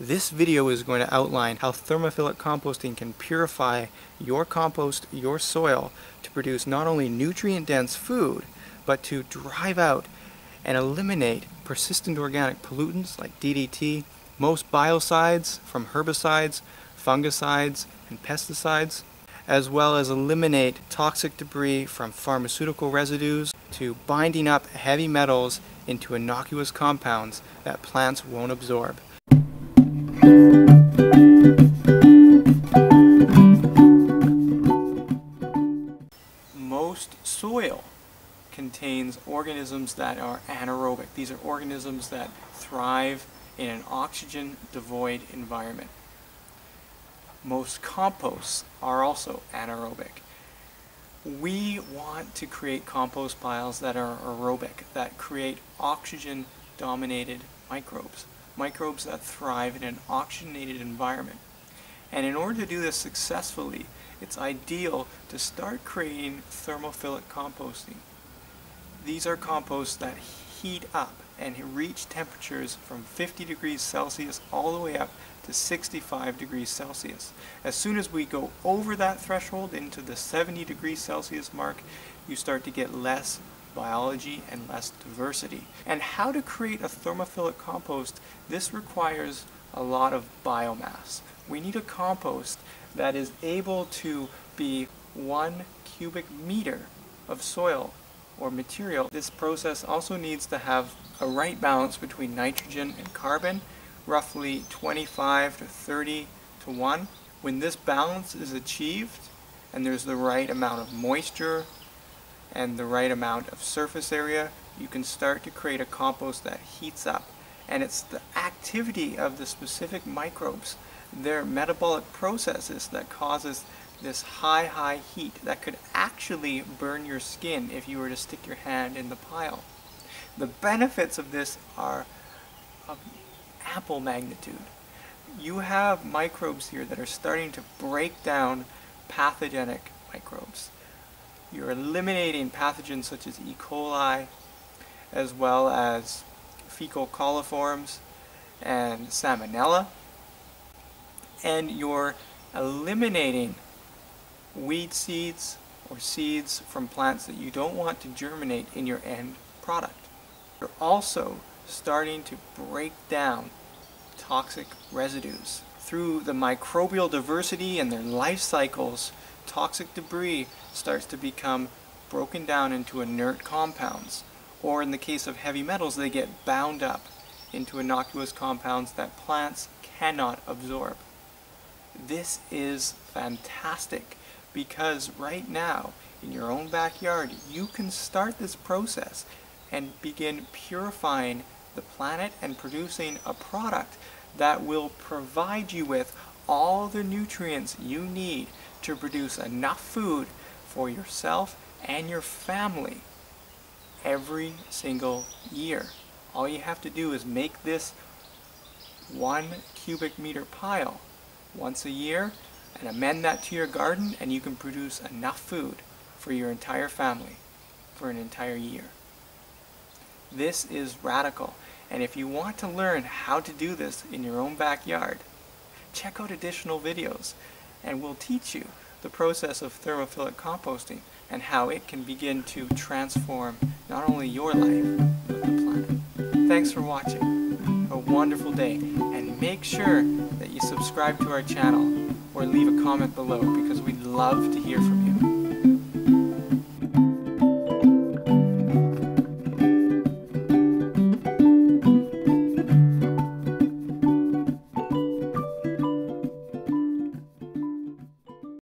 This video is going to outline how thermophilic composting can purify your compost, your soil, to produce not only nutrient-dense food, but to drive out and eliminate persistent organic pollutants like DDT, most biocides from herbicides, fungicides, and pesticides, as well as eliminate toxic debris from pharmaceutical residues to binding up heavy metals into innocuous compounds that plants won't absorb. Are anaerobic. These are organisms that thrive in an oxygen devoid environment. Most composts are also anaerobic. We want to create compost piles that are aerobic, that create oxygen dominated microbes, microbes that thrive in an oxygenated environment. And in order to do this successfully, it's ideal to start creating thermophilic composting. These are composts that heat up and reach temperatures from 50 degrees Celsius all the way up to 65 degrees Celsius. As soon as we go over that threshold into the 70 degrees Celsius mark, you start to get less biology and less diversity. And how to create a thermophilic compost, this requires a lot of biomass. We need a compost that is able to be one cubic meter of soil or material. This process also needs to have a right balance between nitrogen and carbon, roughly 25 to 30 to 1. When this balance is achieved and there's the right amount of moisture and the right amount of surface area, you can start to create a compost that heats up. And it's the activity of the specific microbes, their metabolic processes that causes this high, high heat that could actually burn your skin if you were to stick your hand in the pile. The benefits of this are of ample magnitude. You have microbes here that are starting to break down pathogenic microbes. You're eliminating pathogens such as E. coli, as well as fecal coliforms and salmonella, and you're eliminating weed seeds or seeds from plants that you don't want to germinate in your end product. You're also starting to break down toxic residues. Through the microbial diversity and their life cycles, toxic debris starts to become broken down into inert compounds. Or in the case of heavy metals, they get bound up into innocuous compounds that plants cannot absorb. This is fantastic because right now in your own backyard you can start this process and begin purifying the planet and producing a product that will provide you with all the nutrients you need to produce enough food for yourself and your family every single year. All you have to do is make this one cubic meter pile once a year and amend that to your garden and you can produce enough food for your entire family for an entire year. This is radical and if you want to learn how to do this in your own backyard, check out additional videos and we'll teach you the process of thermophilic composting and how it can begin to transform not only your life, but the planet. Thanks for watching. A wonderful day and make sure that you subscribe to our channel or leave a comment below because we'd love to hear from you.